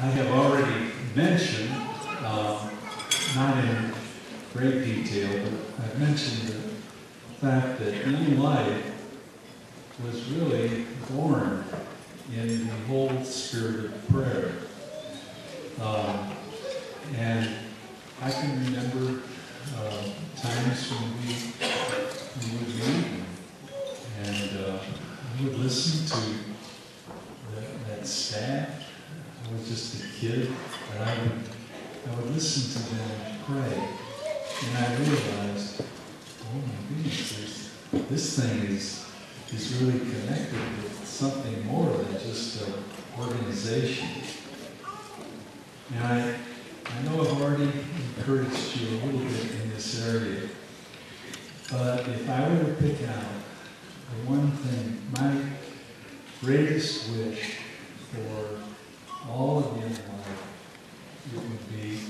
I have already mentioned, um, not in great detail, but I've mentioned the fact that Young Life was really born in the whole spirit of prayer. Um, and I can remember uh, times when we, we would meet and uh, I would listen to that, that staff. I was just a kid, but I would, I would listen to them pray. And I realized, oh my goodness, this thing is, is really connected with something more than just an organization. And I, I know I've already encouraged you a little bit in this area, but if I were to pick out the one thing, my greatest wish for all of you in life, it would be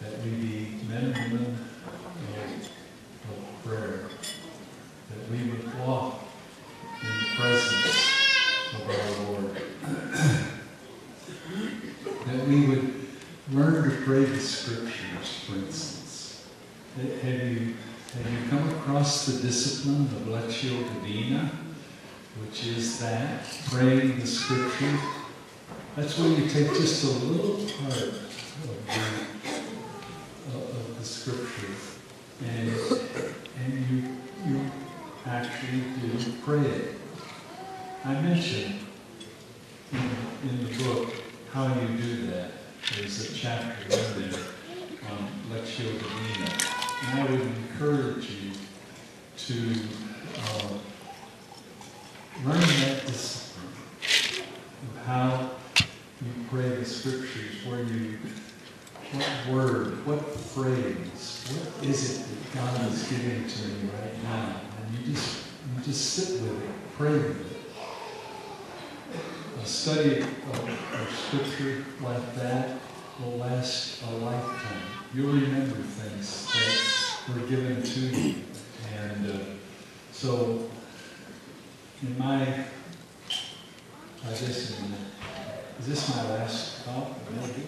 that we be men and women of, of prayer, that we would walk in the presence of our Lord, that we would learn to pray the scriptures, for instance. Have you, have you come across the discipline of Lectio Divina, which is that, praying the scripture? That's where you take just a little part of the, of the scripture and, and you, you actually do pray it. I mentioned in, in the book how you do that. There's a chapter in there on Lectio Divina. And I would encourage you to uh, learn that discipline of how scriptures, where you, what word, what phrase, what is it that God is giving to you right now? And you just, you just sit with it, pray with it. A study of, of scripture like that will last a lifetime. You'll remember things that were given to you. And uh, so, in my, I guess, in, is this my last talk? Maybe.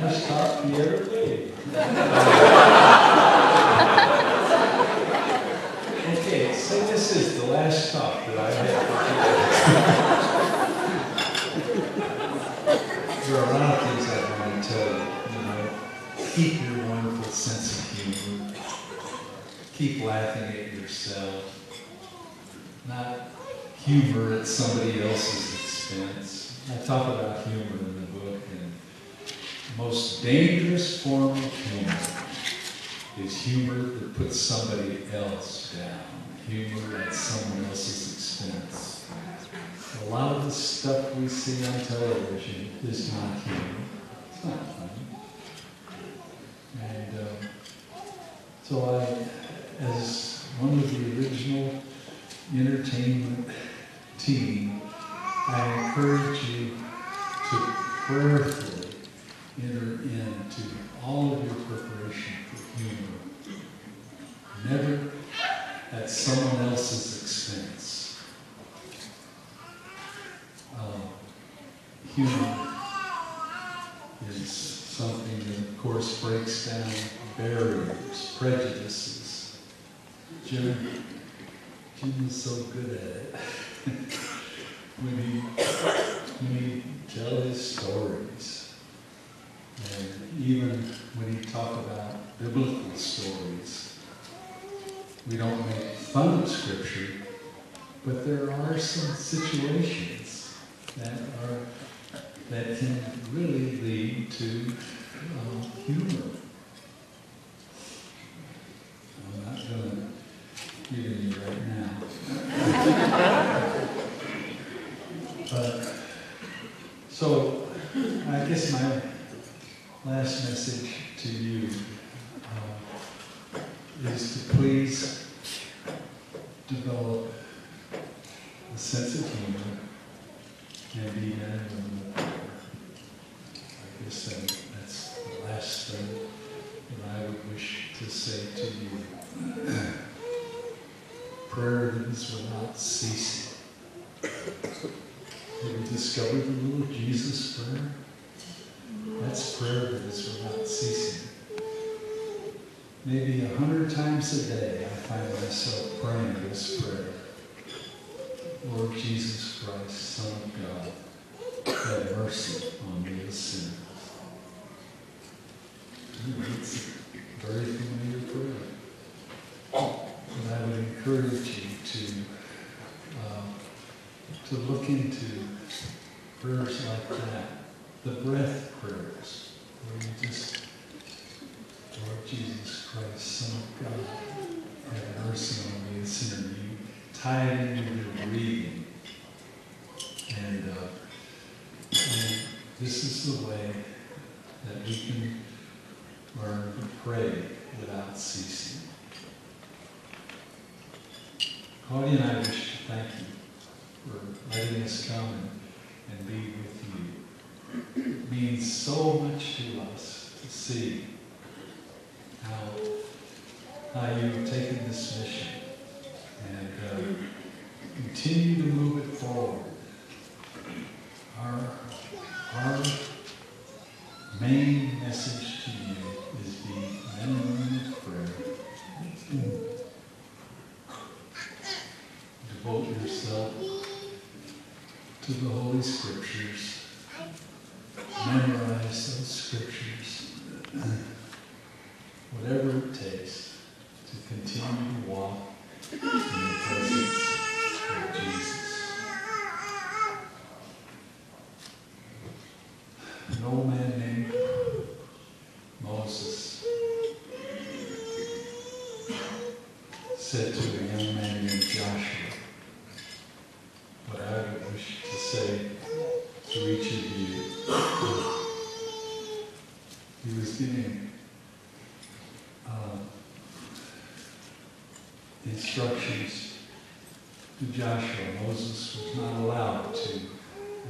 Last talk the other day. Okay, so this is the last talk that I have. there are a lot of things I want to tell you. You know, keep your wonderful sense of humor. Keep laughing at yourself. Not humor at somebody else's expense. I talk about humor in the book, and the most dangerous form of humor is humor that puts somebody else down, humor at someone else's expense. A lot of the stuff we see on television is not humor. It's not funny. And um, so I, as one of the original entertainment team, I encourage you to prayerfully enter into all of your preparation for humor. Never at someone else's expense. Um, humor is something that, of course, breaks down barriers, prejudices. Jim, Jim is so good at it. when he when he tell his stories, and even when he talk about biblical stories, we don't make fun of Scripture, but there are some situations that are that can really lead to uh, humor. I guess my last message to you um, is to please develop a sense of humor and be magnanimous. I guess that's the last thing that I would wish to say to you. Prayer is not ceasing. Have you discovered the little Jesus prayer? Maybe a hundred times a day I find myself praying this prayer. Lord Jesus Christ, Son of God, have mercy on me, a sinner. It's a very familiar prayer. And I would encourage you to uh, to look into prayers like that, the breath prayers, where you just, Lord Jesus Christ, Son of God, have mercy on me, a sinner. You tie it into your breathing. And, uh, and this is the way that we can learn to pray without ceasing. Claudia and I wish to thank you for letting us come and, and be with you. It means so much to us to see how, how you've taken this mission and uh, continue to move it forward. Our, our main message to you is be men and women of prayer. Devote yourself to the Holy Scriptures. Memorize those Scriptures. Whatever it takes to continue to walk in the presence of Jesus. An old man named Moses said to a young man named Joshua, what I wish to say to each of you. He was giving uh, instructions to Joshua. Moses was not allowed to,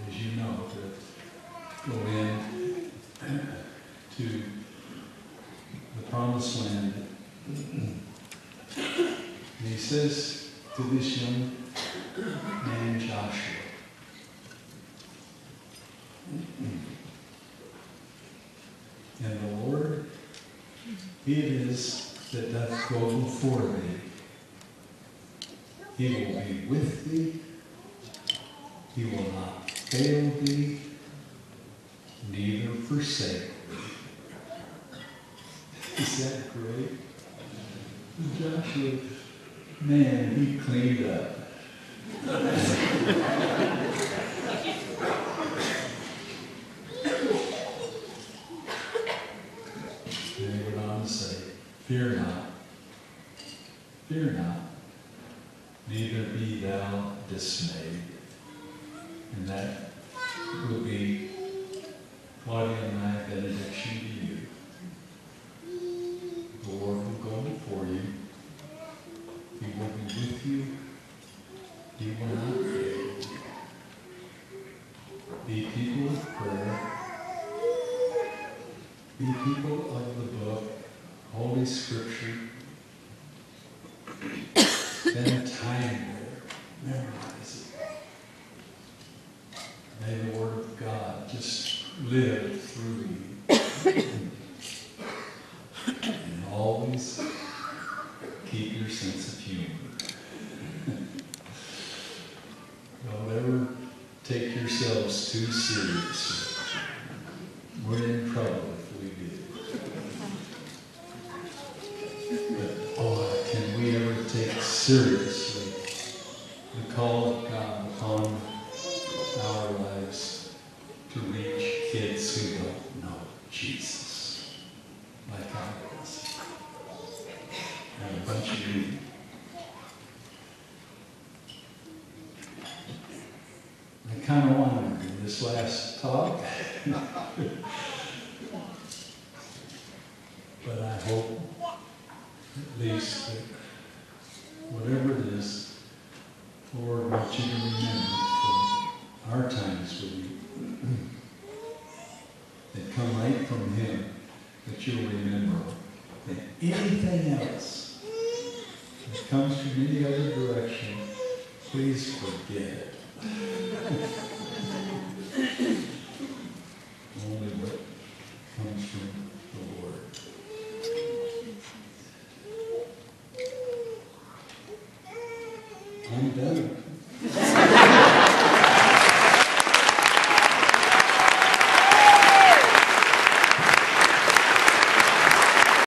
as you know, to go in to the promised land. And he says to this young man Joshua, and the Lord, He it is that doth go before thee. He will be with thee. He will not fail thee, neither forsake thee. Is that great? Joshua, man, he cleaned up. And he went on to say, Fear not, fear not, neither be thou dismayed. And that will be Claudia and I benediction to you. The Lord will go before you. He will be with you. He will not fail you. Be people of prayer. Be people of the book, Holy Scripture. Spend time there. Memorize it. May the Word of God just live through you. and always keep your sense of humor. Don't ever take yourselves too seriously. We're in trouble we do. But can we ever take seriously I kind of wanted in this last talk. but I hope at least that whatever it is, Lord wants you to remember from our times with you that come right from Him, that you'll remember that anything else it comes from any other direction, please forget it.